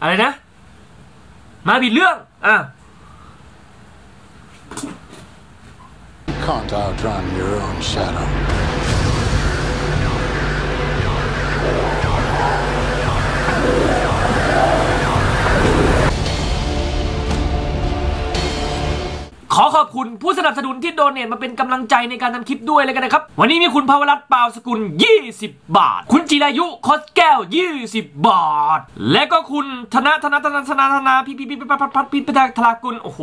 อะไรนะ มาผิดเรื่อง อ่ะ can't outrun your own shadow. ขอขอบคุณผู้สนับสนุนที่โดเนทมาเป็นกำลังใจในการทำคลิปด้วยเลยกันนะครับ วันนี้มีคุณภาวรัตน์ปล่าสกุล 20 บาท คุณจิรายุคอสแก้ว 20 บาท และก็คุณธนธนธนธนธนาพี่พี่พี่พัดพัดพัดพี่พิทักษ์ธรากุลโอ้โห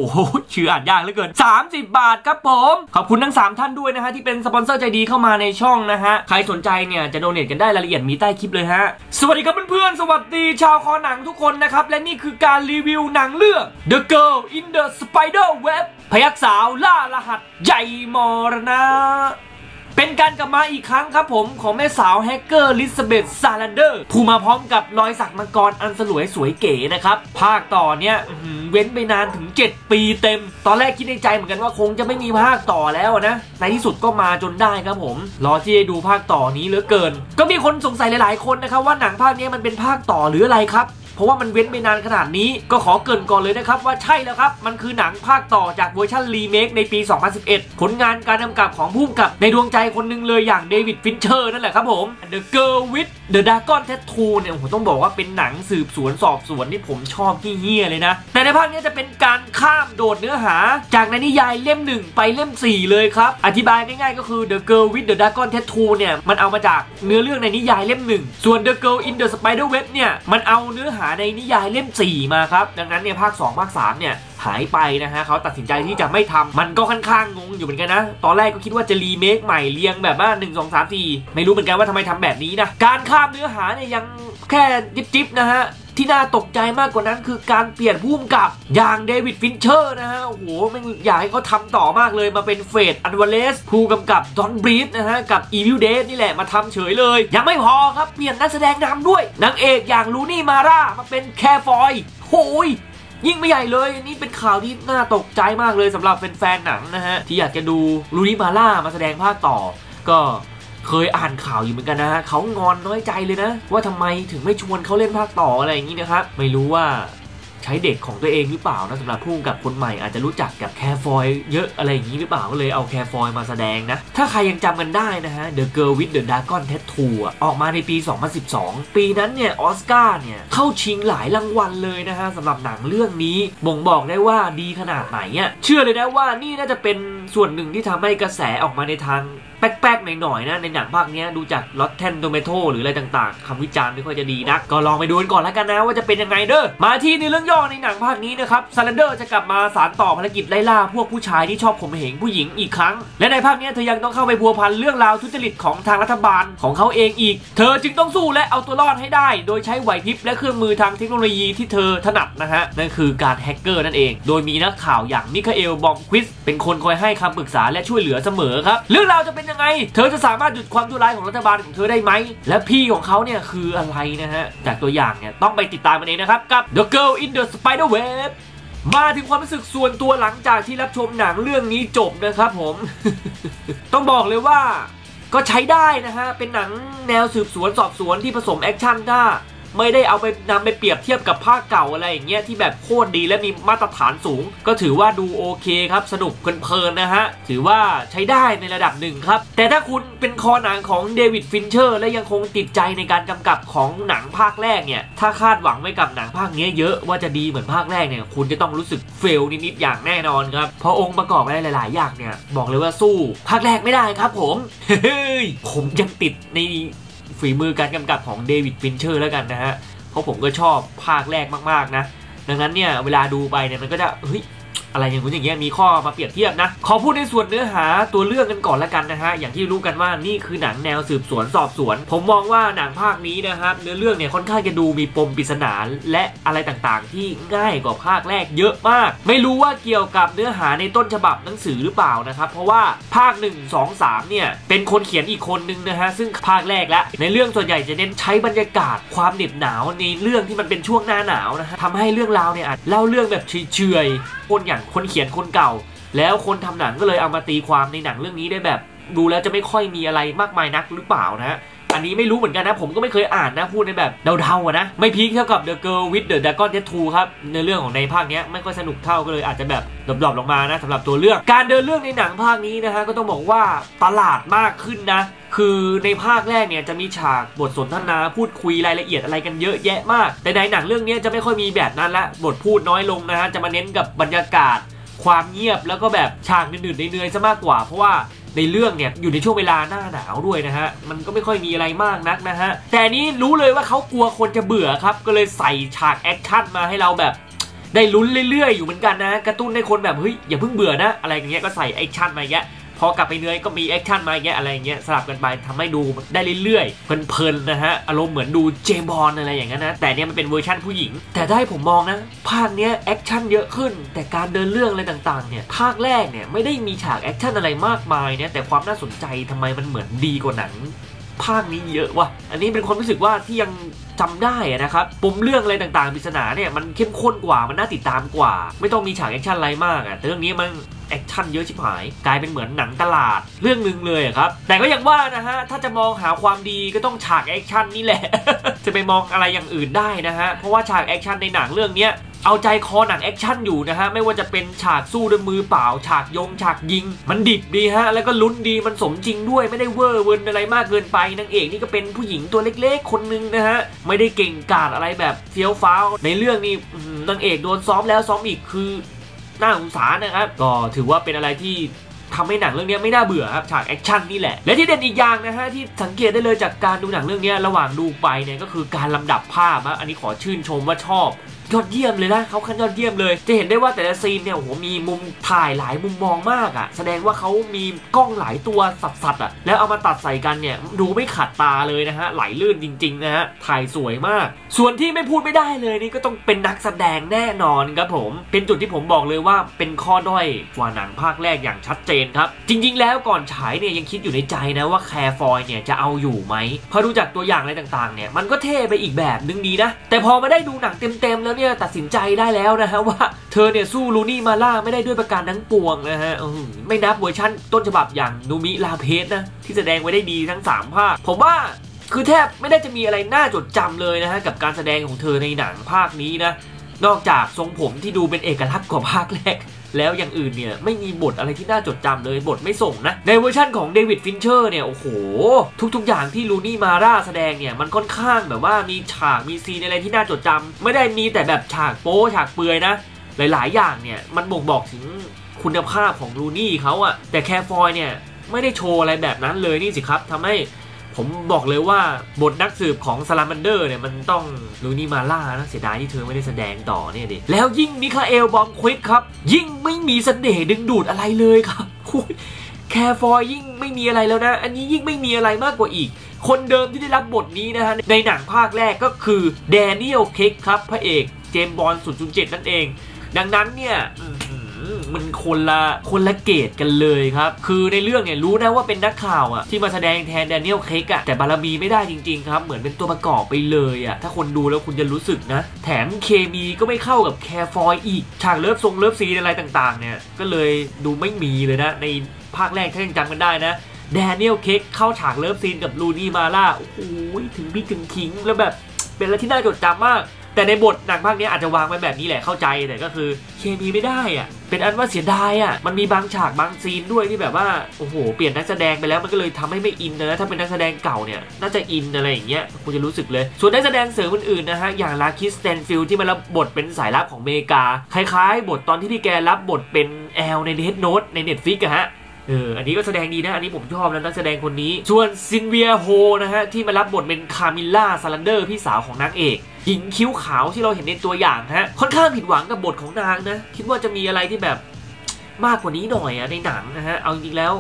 ชื่ออ่านยากเหลือเกิน 30 บาทครับผม ขอบคุณทั้ง 3 ท่านด้วยนะฮะที่เป็นสปอนเซอร์ใจดีเข้ามาในช่องนะฮะใครสนใจเนี่ยจะโดเนทกันได้รายละเอียดมีใต้คลิปเลยฮะสวัสดีครับเพื่อนๆสวัสดีชาวคอหนังทุกคนนะครับและนี่คือการรีวิวหนังเรื่อง The Girl in the Spider Web พยักสาวล่ารหัสใหญ่มรณะเป็นการกลับมาอีกครั้งครับผมของแม่สาวแฮกเกอร์ลิซาเบธซาลันเดอร์ผู้มาพร้อมกับรอยสักมังกรอันสลวยสวยเก๋นะครับ ภาคต่อเนี่ยเว้นไปนานถึง 7 ปีเต็ม ตอนแรกคิดในใจเหมือนกันว่าคงจะไม่มีภาคต่อแล้วนะ ในที่สุดก็มาจนได้ครับผม รอที่จะดูภาคต่อนี้เหลือเกิน ก็มีคนสงสัยหลาย ๆ คนนะครับว่าหนังภาคนี้มันเป็นภาคต่อหรืออะไรครับ เพราะว่ามันเว้นไปนานขนาดนี้ ก็ขอเกริ่นก่อนเลยนะครับว่าใช่แล้วครับ มันคือหนังภาคต่อจากเวอร์ชันรีเมคในปี 2011 ผลงานการกำกับของผู้กำกับในดวงใจคนหนึ่งเลยอย่างเดวิดฟินเชอร์นั่นแหละครับผม The Girl with the Dragon Tattoo เนี่ยผมต้องบอกว่าเป็นหนังสืบสวนสอบสวนที่ผมชอบที่เฮี้ยเลยนะ แต่ในภาคนี้จะเป็นการข้ามโดดเนื้อหา จากในนิยายเล่ม 1 ไปเล่ม 4 เลยครับ อธิบายง่ายๆก็คือ The Girl with the Dragon Tattoo เนี่ย มันเอามาจากเนื้อเรื่องในนิยายเล่ม 1 ส่วน The Girl in the Spider Web เนี่ย มันเอาเนื้อหาในนิยายเล่ม 4 มาครับ ดังนั้นเนี่ยภาค 2 ภาค 3 เนี่ย หายไปนะฮะเขาตัดสินใจที่จะไม่ทำมันก็ค่อนข้างงงอยู่เหมือนกันนะ ตอนแรกก็คิดว่าจะรีเมคใหม่เรียงแบบว่า 1 2 3 4 ไม่รู้เหมือนกันว่าทำไมทำแบบนี้นะ การข้ามเนื้อหาเนี่ยยังแค่จิ๊บๆนะฮะที่น่าตกใจมากกว่านั้นคือการเปลี่ยนผู้กำกับอย่างเดวิดฟินเชอร์นะฮะ โอ้โหม่งอยากให้เขาทำต่อมากเลยมาเป็นเฟเดอัลวาเรซผู้กำกับ Don't Breathe นะฮะ กับอีวิลเดสนี่แหละมาทำเฉยเลย ยังไม่พอครับ เปลี่ยนนักแสดงนำด้วยนางเอกอย่างรูนีย์มาร่ามาเป็นแคลร์ฟอยโอ้ย ยิ่งไม่ใหญ่เลยอันนี่เป็นข่าวที่น่าตกใจมากเลยสำหรับแฟนๆหนังนะฮะที่อยากจะดูลูนิมาล่ามาแสดงภาคต่อ ก็เคยอ่านข่าวอยู่เหมือนกันนะฮะเขางอนน้อยใจเลยนะ ว่าทำไมถึงไม่ชวนเขาเล่นภาคต่ออะไรอย่างนี้นะครับไม่รู้ว่า ใช้เด็กของตัวเองหรือเปล่านะสำหรับผู้กับคนใหม่อาจจะรู้จักกับแคร์ฟอยเยอะอะไรอย่างนี้หรือเปล่าก็เลยเอาแคร์ฟอยมาแสดงนะ ถ้าใครยังจำกันได้นะฮะ The Girl with the Dragon Tattoo อออกมาในปี 2012 ปีนั้นเนี่ยออสการ์เนี่ยเข้าชิงหลายรางวัลเลยนะฮะสำหรับหนังเรื่องนี้บ่งบอกได้ว่าดีขนาดไหนอะเชื่อเลยนะว่านี่น่าจะเป็นส่วนหนึ่งที่ทำให้กระแสออกมาในทาง แป๊กๆหน่อยๆนะในหนังภาคนี้ดูจาก Rotten Tomatoes หรืออะไรต่างๆคำวิจารณ์ไม่ค่อยจะดีนัก ก็ลองไปดูกันก่อนแล้วกันนะว่าจะเป็นยังไงเด้อมาที่ในเรื่องย่อในหนังภาคนี้นะครับซาลันเดอร์จะกลับมาสานต่อภารกิจไล่ล่าพวกผู้ชายที่ชอบข่มเหงผู้หญิงอีกครั้ง และในภาคนี้เธอยังต้องเข้าไปพัวพันเรื่องราวทุจริตของทางรัฐบาลของเขาเองอีก เธอจึงต้องสู้และเอาตัวรอดให้ได้ โดยใช้ไหวพริบและเครื่องมือทางเทคโนโลยีที่เธอถนัดนะฮะนั่นคือการแฮกเกอร์นั่นเอง โดยมีนักข่าวอย่างมิคาเอลบลอมควิสต์เป็นคนคอยให้คำปรึกษาและช่วยเหลือเสมอครับเรื่องราวจะเป็นยังไง เธอจะสามารถหยุดความดุร้ายของรัฐบาลของเธอได้ไหม และพี่ของเขาเนี่ยคืออะไรนะฮะ จากตัวอย่างเนี่ยต้องไปติดตามมันเองนะครับ กับ The Girl in the Spider's Web มาถึงความรู้สึกส่วนตัวหลังจากที่รับชมหนังเรื่องนี้จบนะครับผม ต้องบอกเลยว่าก็ใช้ได้นะฮะ เป็นหนังแนวสืบสวนสอบสวนที่ผสมแอคชั่นถ้า ไม่ได้เอาไปนำไปเปรียบเทียบกับภาคเก่าอะไรอย่างเงี้ยที่แบบโคตรดีและมีมาตรฐานสูง ก็ถือว่าดูโอเคครับ สนุกเพลินๆนะฮะ ถือว่าใช้ได้ในระดับหนึ่งครับ แต่ถ้าคุณเป็นคอหนังของเดวิดฟินเชอร์และยังคงติดใจในการกำกับของหนังภาคแรกเนี่ย ถ้าคาดหวังไว้กับหนังภาคเนี้ยเยอะว่าจะดีเหมือนภาคแรกเนี่ย คุณจะต้องรู้สึก fail นิดๆอย่างแน่นอนครับ เพราะองค์ประกอบอะไรหลาย ๆ อย่างเนี่ย บอกเลยว่าสู้ ภาคแรกไม่ได้ครับ ผม เฮ้ยผมยังติดใน ฝีมือการกำกับของเดวิดฟินเชอร์แล้วกันนะฮะ เพราะผมก็ชอบภาคแรกมากๆนะ ดังนั้นเนี่ยเวลาดูไปเนี่ยมันก็จะเฮ้ย อะไรอย่างนู้นอย่างเงี้ยมีข้อมาเปรียบเทียบนะขอพูดในส่วนเนื้อหาตัวเรื่องกันก่อนละกันนะฮะอย่างที่รู้กันว่านี่คือหนังแนวสืบสวนสอบสวน ผมมองว่าหนังภาคนี้นะครับเนื้อเรื่องเนี่ยค่อนข้างจะดูมีปมปริศนาและอะไรต่างๆ ที่ง่ายกว่าภาคแรกเยอะมาก ไม่รู้ว่าเกี่ยวกับเนื้อหาในต้นฉบับหนังสือหรือเปล่านะครับเพราะว่าภาค 1 2 3เนี่ยเป็นคนเขียนอีกคนนึงนะฮะซึ่งภาคแรกแล้วในเรื่องส่วนใหญ่จะเน้นใช้บรรยากาศความเหน็บหนาวในเรื่องที่มันเป็นช่วงหน้าหนาวนะฮะทำให้เรื่องราวเนี่ยอาจเล่าเรื่องแบบเฉยๆคนอย่างคนเขียนคนเก่า แล้วคนทำหนังก็เลยเอามาตีความในหนังเรื่องนี้ได้แบบ ดูแล้วจะไม่ค่อยมีอะไรมากมายนักหรือเปล่านะฮะอันนี้ไม่รู้เหมือนกันนะ ผมก็ไม่เคยอ่านนะพูดในแบบเดาๆอะนะ ไม่พีคเท่ากับ The Girl with the Dragon Tattoo ครับในเรื่องของในภาคนี้ไม่ค่อยสนุกเท่าก็เลยอาจจะแบบดรอปๆลงมานะสำหรับตัวเรื่อง การเดินเรื่องในหนังภาคนี้นะฮะก็ต้องบอกว่าตลาดมากขึ้นนะ คือในภาคแรกเนี่ยจะมีฉากบทสนทนาพูดคุยรายละเอียดอะไรกันเยอะแยะมาก แต่ในหนังเรื่องนี้จะไม่ค่อยมีแบบนั้นละบทพูดน้อยลงนะฮะจะมาเน้นกับบรรยากาศ ความเงียบแล้วก็แบบฉากเอื่อยๆเนือยๆซะมากกว่าเพราะว่าในเรื่องเนี่ยอยู่ในช่วงเวลาหน้าหนาวด้วยนะฮะ มันก็ไม่ค่อยมีอะไรมากนักนะฮะ แต่อันนี้รู้เลยว่าเขากลัวคนจะเบื่อครับ ก็เลยใส่ฉากแอคชั่นมาให้เราแบบได้ลุ้นเรื่อยๆ อยู่เหมือนกันนะ กระตุ้นให้คนแบบเฮ้ยอย่าเพิ่งเบื่อนะ อะไรอย่างเงี้ยก็ใส่แอคชั่นมาอย่างเงี้ย พอกลับไปเหนื่อยก็มีแอคชั่นมาอย่างเงี้ยอะไรเงี้ยสลับกันไปทำให้ดูได้เรื่อยๆเพลินๆนะฮะอารมณ์เหมือนดูเจมบอลอะไรอย่างเงี้ยนะแต่เนี้ยมันเป็นเวอร์ชั่นผู้หญิง แต่ได้ผมมองนะภาคเนี้ยแอคชั่นเยอะขึ้น แต่การเดินเรื่องอะไรต่างๆเนี่ยภาคแรกเนี่ยไม่ได้มีฉากแอคชั่นอะไรมากมายเนี่ยแต่ความน่าสนใจทำไมมันเหมือนดีกว่าหนัง ภาคนี้เยอะว่ะ อันนี้เป็นความรู้สึกว่าที่ยังจำได้นะครับปมเรื่องอะไรต่างๆปริศนาเนี่ยมันเข้มข้นกว่ามันน่าติดตามกว่า ไม่ต้องมีฉากแอคชั่นอะไรมากอะแต่เรื่องนี้มันแอคชั่นเยอะชิบหาย กลายเป็นเหมือนหนังตลาดเรื่องหนึ่งเลยครับ แต่ก็อย่างว่านะฮะ ถ้าจะมองหาความดีก็ต้องฉากแอคชั่นนี่แหละ จะไปมองอะไรอย่างอื่นได้นะฮะ เพราะว่าฉากแอคชั่นในหนังเรื่องเนี้ย เอาใจคอหนังแอคชั่นอยู่นะฮะไม่ว่าจะเป็นฉากสู้ด้วยมือเปล่า ฉากยงฉากยิง มันดิบดีฮะแล้วก็ลุ้นดีมันสมจริงด้วยไม่ได้เวอร์เวิร์นอะไรมากเกินไปนางเอกนี่ก็เป็นผู้หญิงตัวเล็กๆ คนนึงนะฮะไม่ได้เก่งกาจอะไรแบบเฟี้ยวฟ้าวในเรื่องนี้นางเอกโดนซ้อมแล้วซ้อมอีกคือน่าสงสารนะครับก็ถือว่าเป็นอะไรที่ทำให้หนังเรื่องนี้ไม่น่าเบื่อครับฉากแอคชั่นนี่แหละ และที่เด่นอีกอย่างนะฮะที่สังเกตได้เลยจากการดูหนังเรื่องนี้ระหว่างดูไปเนี่ยก็คือการลำดับภาพอันนี้ขอชื่นชมว่าชอบ ยอดเยี่ยมเลยนะเขาขั้นยอดเยี่ยมเลย จะเห็นได้ว่าแต่ละซีนเนี่ยโอ้โหมีมุมถ่ายหลายมุมมองมากอะ่ะ แสดงว่าเขามีกล้องหลายตัวสัดๆอะ่ะ แล้วเอามาตัดใส่กันเนี่ยดูไม่ขัดตาเลยนะฮะไหลลื่นจริงๆนะฮะถ่ายสวยมาก ส่วนที่ไม่พูดไม่ได้เลยนี่ก็ต้องเป็นนักแสดงแน่นอนครับผม เป็นจุดที่ผมบอกเลยว่าเป็นข้อด้อยกว่าหนังภาคแรกอย่างชัดเจนครับจริง ๆ แล้วก่อนฉายเนี่ยยังคิดอยู่ในใจนะว่าแคร์ฟอยเนี่ยจะเอาอยู่ไหมพอดูจากตัวอย่างอะไรต่างๆเนี่ยมันก็เท่ไปอีกแบบนึงดีนะแต่พอมาได้ดูหนังเต็มๆแล้วเนี่ยตัดสินใจได้แล้วนะฮะว่าเธอเนี่ยสู้ Rooney Mara ไม่ได้ด้วยประการทั้งปวงนะฮะไม่นับเวอร์ชั่นต้นฉบับอย่าง Noomi Rapace นะที่แสดงไว้ได้ดีทั้งสามภาค ผมว่าคือแทบไม่ได้จะมีอะไรน่าจดจำเลยนะฮะกับการแสดงของเธอในหนังภาคนี้นะนอกจากทรงผมที่ดูเป็นเอกลักษณ์กว่าภาคแรก แล้วอย่างอื่นเนี่ยไม่มีบทอะไรที่น่าจดจำเลยบทไม่ส่งนะ ในเวอร์ชั่นของ David Fincher เนี่ย โอ้โห ทุกๆ อย่างที่ Rooney Mara แสดงเนี่ย มันค่อนข้างแบบว่ามีฉากมีซีนอะไรที่น่าจดจำไม่ได้มีแต่แบบฉากโป๊ฉากเปลือยนะ หลายๆ อย่างเนี่ย มันบ่งบอกถึงคุณภาพของ Rooney เขาอะแต่ Claire Foy เนี่ยไม่ได้โชว์อะไรแบบนั้นเลยนี่สิครับทำให้ ผมบอกเลยว่าบทนักสืบของ Salander เนี่ยมันต้อง Rooney Mara นะเสียดายที่เธอไม่ได้แสดงต่อเนี่ยดิแล้วยิ่ง Mikael Blomkvist ครับ ยิ่งไม่มีเสน่ห์ดึงดูดอะไรเลยครับอุ๊ยClaire Foy ยิ่งไม่มีอะไรแล้วนะ อันนี้ยิ่งไม่มีอะไรมากกว่าอีก คนเดิมที่ได้รับบทนี้นะฮะ ในหนังภาคแรกก็คือ Daniel Craig ครับ พระเอก เจมบอล007นั่นเอง ดังนั้นเนี่ย มันคนละคนละเกรดกันเลยครับ คือในเรื่องเนี่ยรู้นะว่าเป็นนักข่าวอะที่มาแสดงแทน Daniel Craig อะแต่บารมีไม่ได้จริงๆครับ เหมือนเป็นตัวประกอบไปเลยอะถ้าคนดูแล้วคุณจะรู้สึกนะ แถมเคมีก็ไม่เข้ากับ Claire Foy อีกฉากเลิฟซงเลิฟซีนอะไรต่างๆ เนี่ยก็เลยดูไม่มีเลยนะ ในภาคแรกถ้ายังจำกันได้นะ Daniel Craig เข้าฉากเลิฟซีนกับ Rooney Mara โอ้โหถึงพริกถึงขิงแล้วแบบเป็นอะไรที่น่าจดจำมาก แต่ในบทหนังภาคนี้อาจจะวางไว้แบบนี้แหละเข้าใจแต่ก็คือเคมีไม่ได้อะเป็นอันว่าเสียดายอะมันมีบางฉากบางซีนด้วยที่แบบว่าโอ้โหเปลี่ยนนักแสดงไปแล้วมันก็เลยทำให้ไม่อินนะถ้าเป็นนักแสดงเก่าเนี่ยน่าจะอินอะไรอย่างเงี้ยคุณจะรู้สึกเลย ส่วนนักแสดงเสริมอื่นๆนะฮะอย่าง Lakeith Stanfield ที่มารับบทเป็นสายลับของเมกา คล้ายๆ บทตอนที่พี่แกรับบทเป็นแอลในเดดโน e ใน Netflix อะฮะ เออ อันนี้ก็แสดงดีนะ อันนี้ผมชอบนะนักแสดงคนนี้ ส่วนซินเวียโฮนะฮะที่มารับบทเป็น Camilla Salander พี่สาวของนางเอกหญิงคิ้วขาวที่เราเห็นในตัวอย่างฮะ ค่อนข้างผิดหวังกับบทของนางนะ คิดว่าจะมีอะไรที่แบบมากกว่านี้หน่อยอะในหนังนะฮะ เอาจริงแล้ว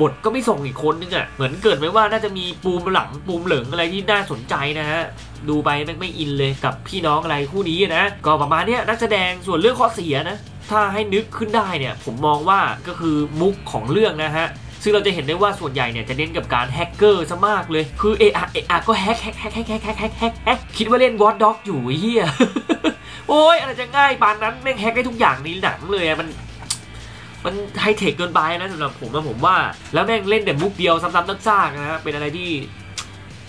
บทก็ไม่ส่งอีกคนนึงอะเหมือนเกริ่นไว้ว่าน่าจะมีปูมหลังปูมเหลิงอะไรที่น่าสนใจนะฮะ ดูไปแม่งไม่อินเลยกับพี่น้องอะไรคู่นี้นะ ก็ประมาณนี้นักแสดงส่วนเรื่องข้อเสียนะ ถ้าให้นึกขึ้นได้เนี่ยผมมองว่าก็คือมุกของเรื่องนะฮะซึ่งเราจะเห็นได้ว่าส่วนใหญ่เนี่ยจะเน้นกับการแฮกเกอร์ซะมากเลย คือเออะเออะก็แฮกแฮกแฮกแฮกแฮกแฮกแฮกแฮกคิดว่าเล่นวอ d ด็อกอยู่เฮียโอ้ยอะไรจะง่ายปานนั้นแม่งแฮกได้ทุกอย่างในหนังเลยมันมันไฮเทคเกินไปนะสำหรับผมนะผมว่า แล้วแม่งเล่นแต่มุกเดียวซ้ำๆซากๆนะเป็นอะไรที่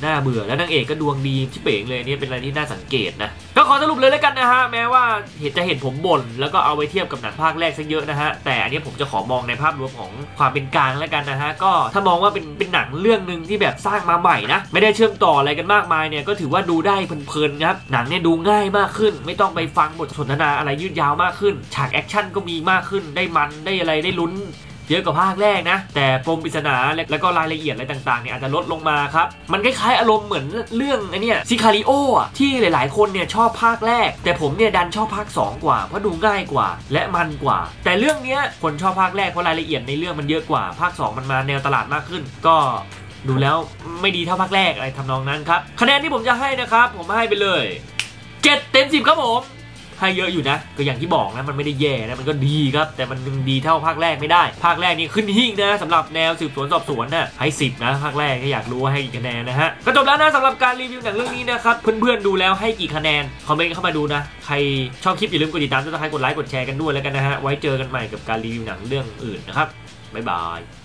น่าเบื่อแล้วนางเอกก็ดวงดีที่เป่งเลยเนี่ยเป็นอะไรที่น่าสังเกตนะก็ขอสรุปเลยแล้วกันนะฮะแม้ว่าเห็นจะเห็นผมบ่นแล้วก็เอาไปเทียบกับหนังภาคแรกซะเยอะนะฮะแต่อันนี้ผมจะขอมองในภาพรวมของความเป็นกลางแล้วกันนะฮะก็ถ้ามองว่าเป็นเป็นหนังเรื่องหนึ่งที่แบบสร้างมาใหม่นะไม่ได้เชื่อมต่ออะไรกันมากมายเนี่ยก็ถือว่าดูได้เพลินๆครับหนังเนี่ยดูง่ายมากขึ้น ไม่ต้องไปฟังบทสนทนาอะไรยืดยาวมากขึ้น ฉากแอคชั่นก็มีมากขึ้นได้มันได้อะไรได้ลุ้น เยอะกว่าภาคแรกนะ แต่ปมปริศนาและแล้วก็รายละเอียดอะไรต่างๆเนี่ยอาจจะลดลงมาครับ มันคล้ายๆอารมณ์เหมือนเรื่องไอ้เนี่ย Sicario อะที่หลายๆ คนเนี่ยชอบภาคแรก แต่ผมเนี่ยดันชอบภาค 2 กว่า เพราะดูง่ายกว่าและมันกว่า แต่เรื่องเนี้ยคนชอบภาคแรกเพราะรายละเอียดในเรื่องมันเยอะกว่าภาค 2 มันมาแนวตลาดมากขึ้น ก็ดูแล้วไม่ดีเท่าภาคแรกอะไรทำนองนั้นครับคะแนนที่ผมจะให้นะครับ ผมให้ไปเลย7เต็ม10ครับผม ให้เยอะอยู่นะ ก็อย่างที่บอกนะมันไม่ได้แย่นะมันก็ดีครับ แต่มันยังดีเท่าภาคแรกไม่ได้ ภาคแรกนี่ขึ้นหิ้งนะสำหรับแนวสืบสวนสอบสวนนะให้ 10 นะภาคแรกถ้าอยากรู้ว่าให้กี่คะแนนนะฮะก็จบแล้วนะสำหรับการรีวิวหนังเรื่องนี้นะครับเพื่อนๆดูแล้วให้กี่คะแนนคอมเมนต์เข้ามาดูนะใครชอบคลิปอย่าลืมกดติดตามกดไลค์กดไลค์กดแชร์กันด้วยแล้วกันนะฮะไว้เจอกันใหม่กับการรีวิวหนังเรื่องอื่นนะครับบ๊ายบาย